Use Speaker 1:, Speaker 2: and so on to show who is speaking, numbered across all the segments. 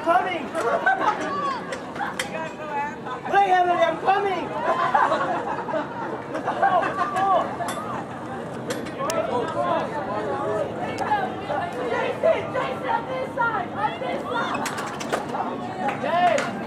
Speaker 1: I'm
Speaker 2: coming! Wait, Emily, I'm coming!
Speaker 3: Jason, Jason, on this
Speaker 4: side! On this side! Jason!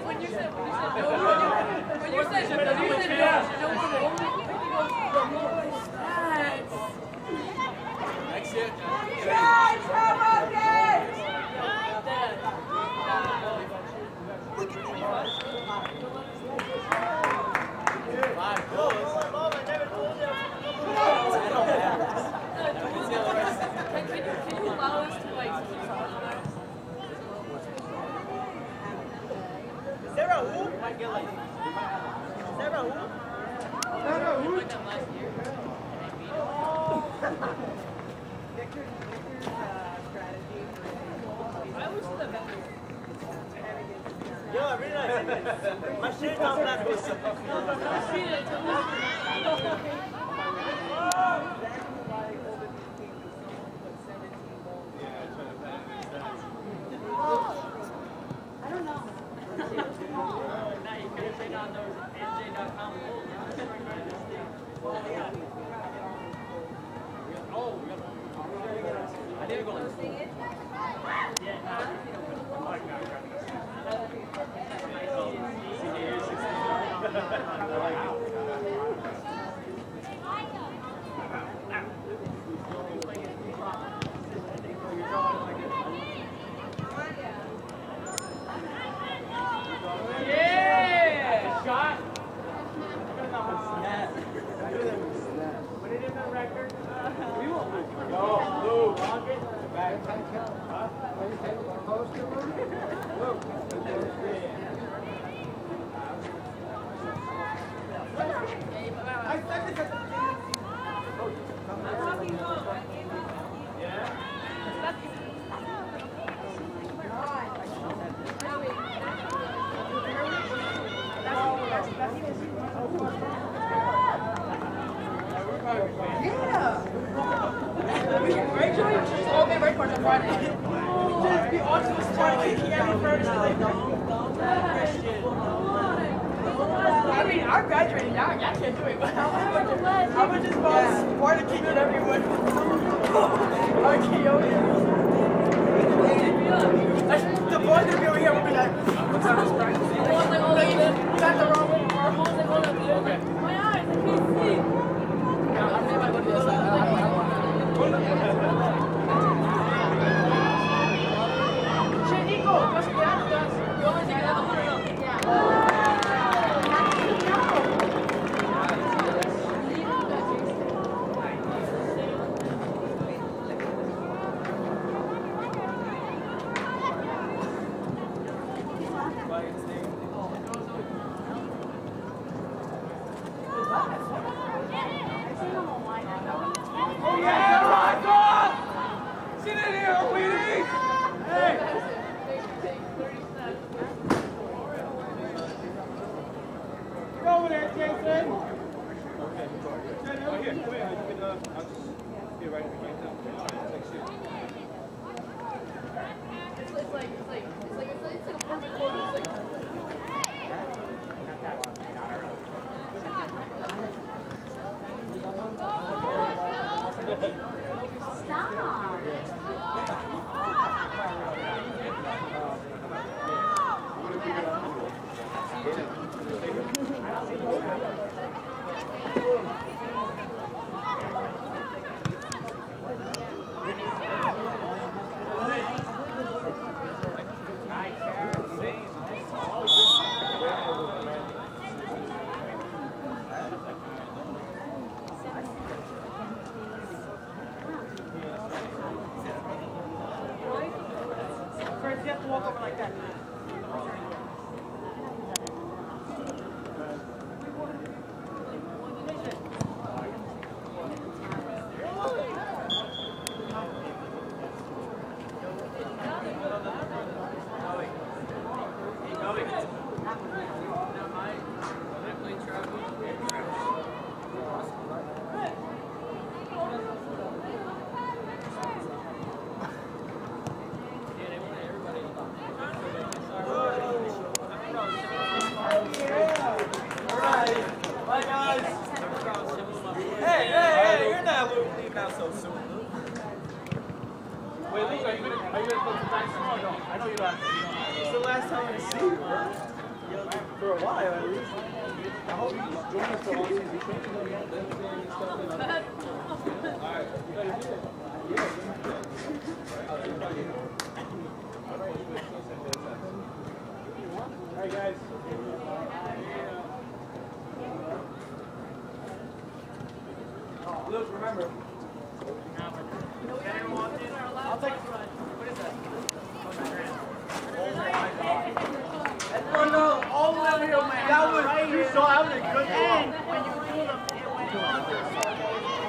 Speaker 4: When you said no, when you said no, when you said
Speaker 5: no, over like that. Remember.
Speaker 2: I'll take What is that? Oh knows. All the way over here, man. That was, you saw, that was a good one. when you pulled it went.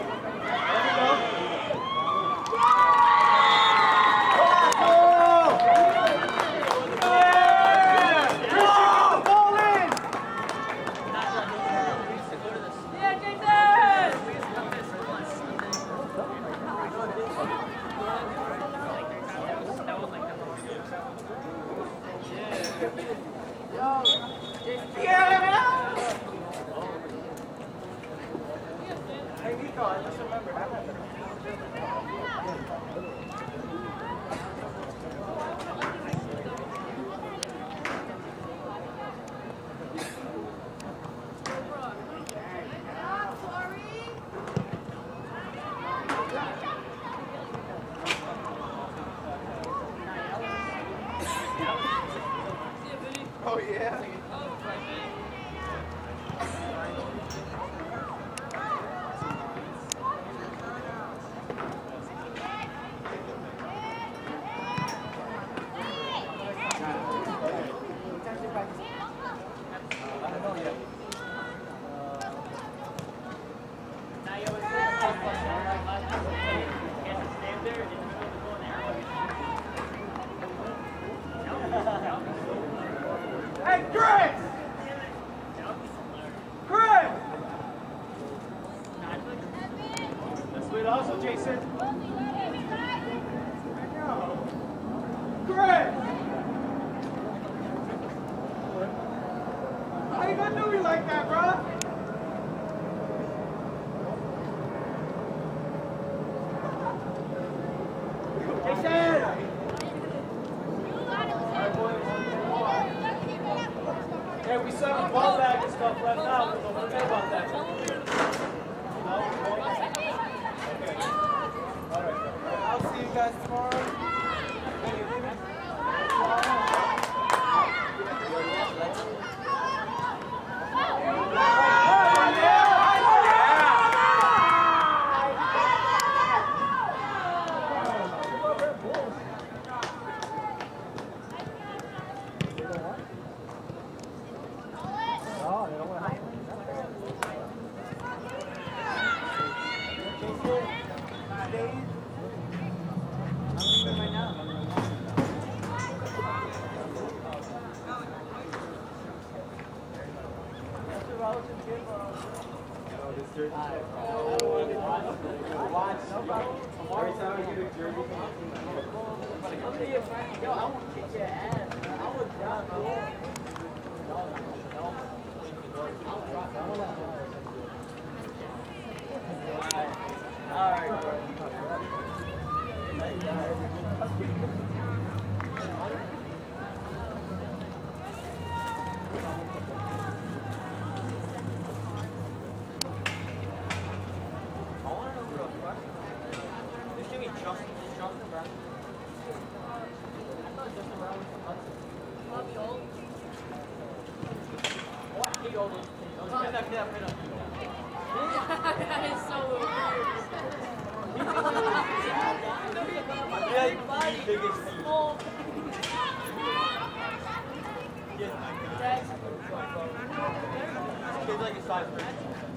Speaker 2: Seems like
Speaker 5: a
Speaker 2: size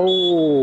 Speaker 2: ao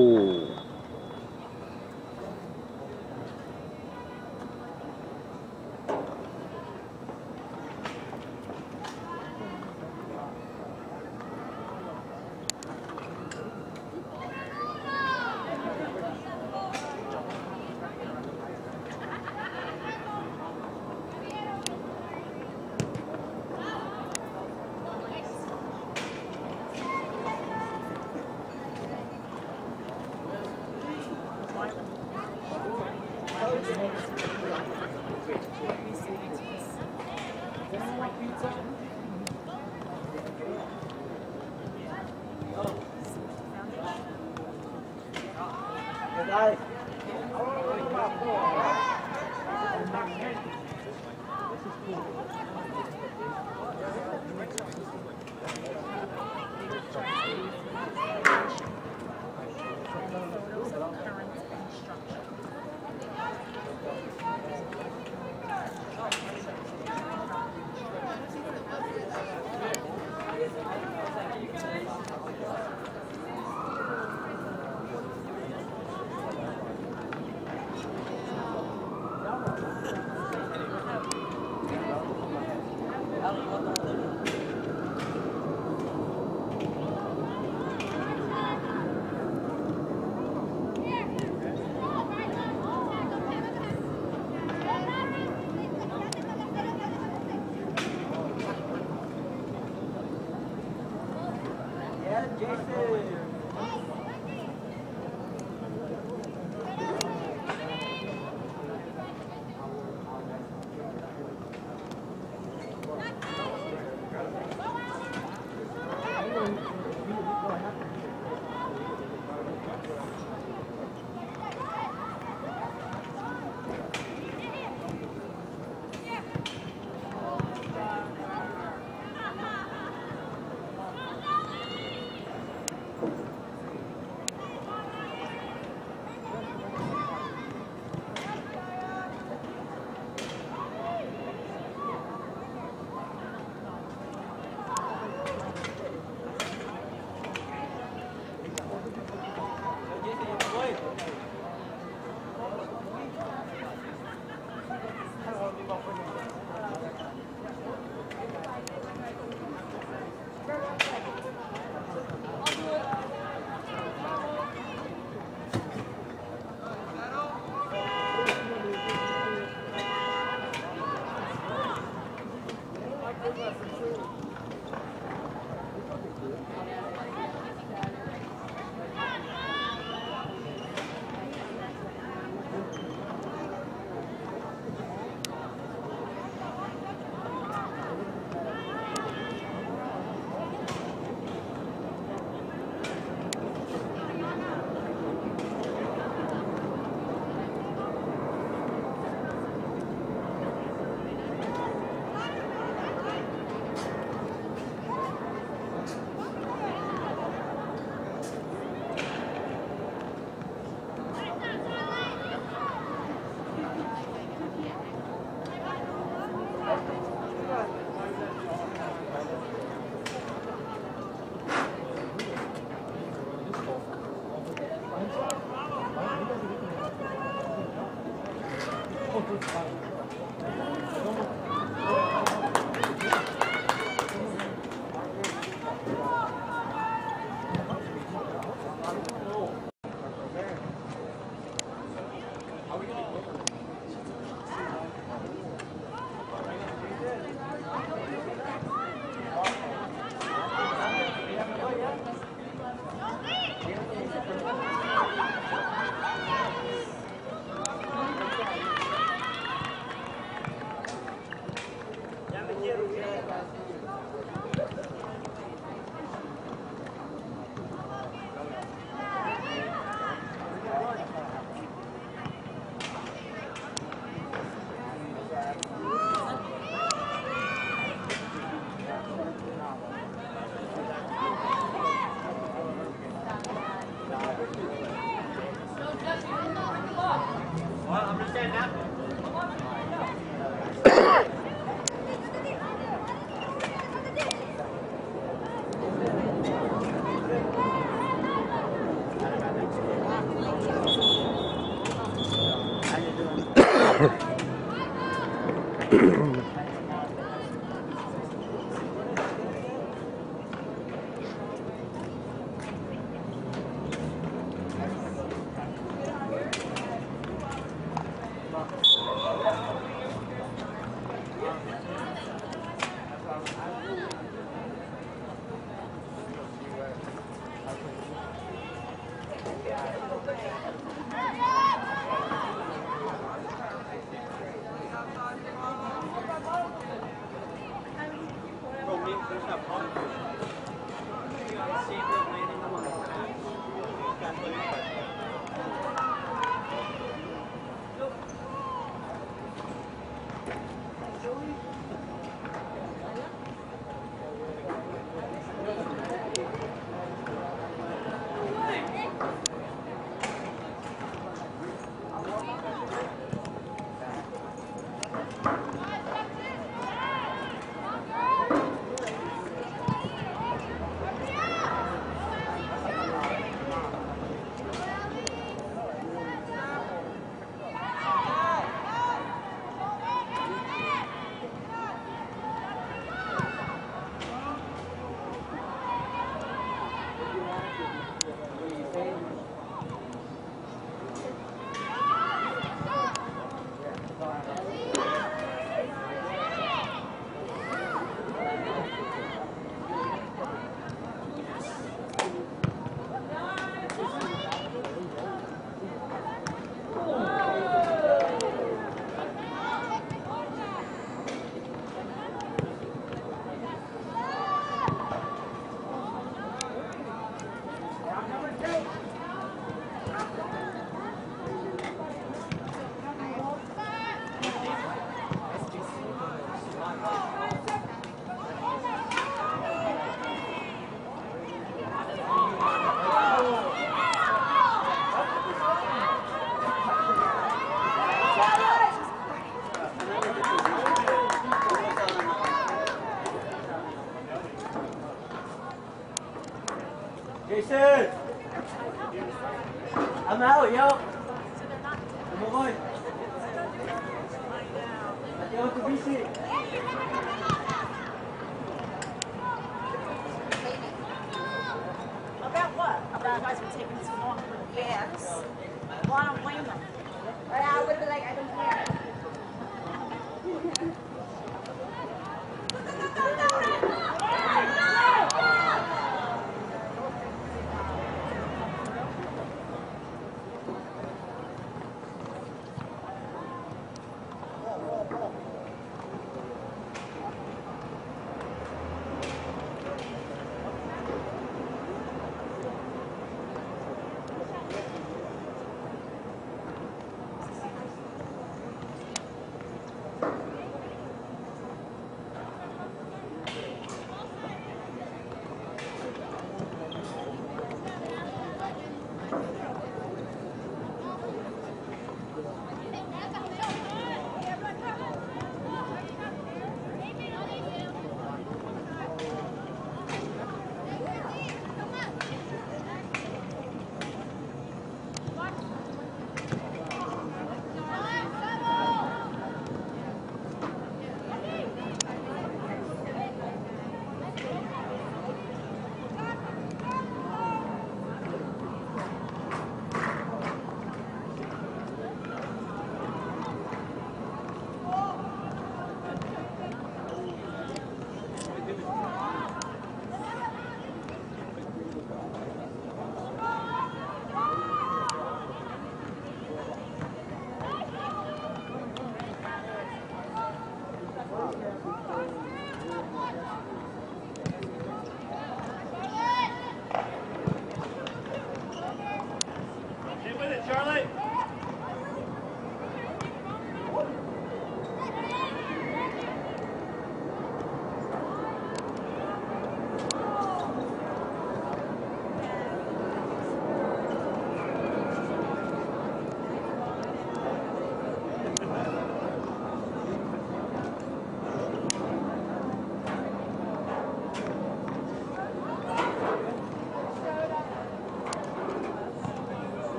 Speaker 2: Yeah,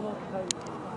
Speaker 6: 可
Speaker 2: 以。